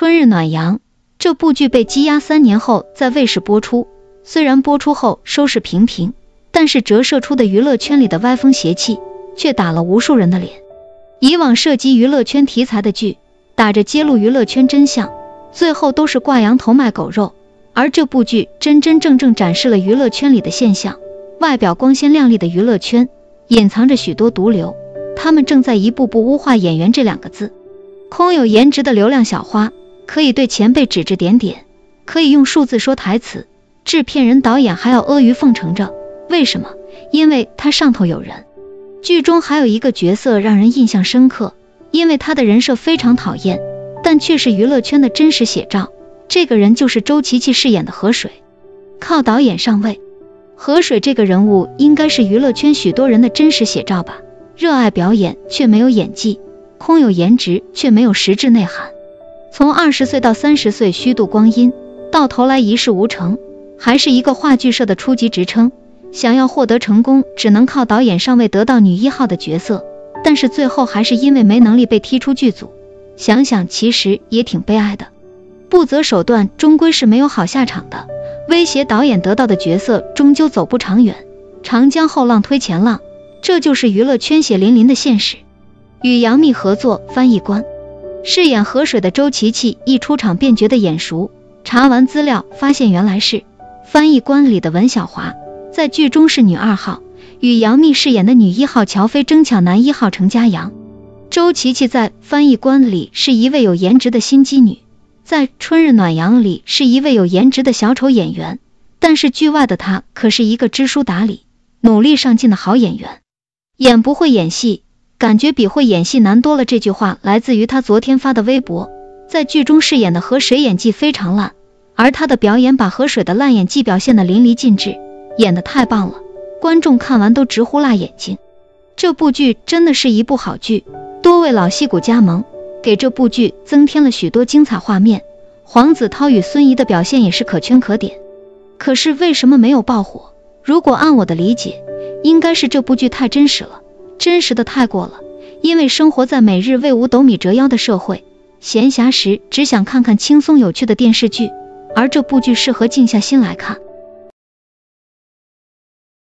春日暖阳》这部剧被积压三年后在卫视播出，虽然播出后收视平平，但是折射出的娱乐圈里的歪风邪气却打了无数人的脸。以往涉及娱乐圈题材的剧，打着揭露娱乐圈真相，最后都是挂羊头卖狗肉，而这部剧真真正正展示了娱乐圈里的现象。外表光鲜亮丽的娱乐圈，隐藏着许多毒瘤，他们正在一步步污化演员这两个字。空有颜值的流量小花，可以对前辈指指点点，可以用数字说台词，制片人、导演还要阿谀奉承着。为什么？因为他上头有人。剧中还有一个角色让人印象深刻，因为他的人设非常讨厌，但却是娱乐圈的真实写照。这个人就是周琪琪饰演的何水。靠导演上位，何水这个人物应该是娱乐圈许多人的真实写照吧？热爱表演却没有演技。空有颜值却没有实质内涵，从二十岁到三十岁虚度光阴，到头来一事无成，还是一个话剧社的初级职称。想要获得成功，只能靠导演尚未得到女一号的角色，但是最后还是因为没能力被踢出剧组。想想其实也挺悲哀的，不择手段终归是没有好下场的。威胁导演得到的角色终究走不长远，长江后浪推前浪，这就是娱乐圈血淋淋的现实。与杨幂合作翻译官，饰演河水的周琪琪一出场便觉得眼熟。查完资料发现原来是翻译官里的文小华，在剧中是女二号，与杨幂饰演的女一号乔飞争抢男一号程家阳。周琪琪在翻译官里是一位有颜值的心机女，在春日暖阳里是一位有颜值的小丑演员，但是剧外的她可是一个知书达理、努力上进的好演员。演不会演戏。感觉比会演戏难多了。这句话来自于他昨天发的微博。在剧中饰演的河水演技非常烂，而他的表演把河水的烂演技表现的淋漓尽致，演的太棒了，观众看完都直呼辣眼睛。这部剧真的是一部好剧，多位老戏骨加盟，给这部剧增添了许多精彩画面。黄子韬与孙怡的表现也是可圈可点。可是为什么没有爆火？如果按我的理解，应该是这部剧太真实了。真实的太过了，因为生活在每日为五斗米折腰的社会，闲暇时只想看看轻松有趣的电视剧，而这部剧适合静下心来看。